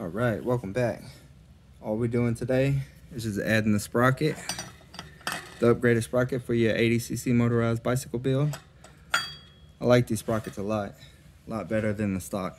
All right, welcome back. All we're doing today is just adding the sprocket, the upgraded sprocket for your 80cc motorized bicycle build. I like these sprockets a lot, a lot better than the stock.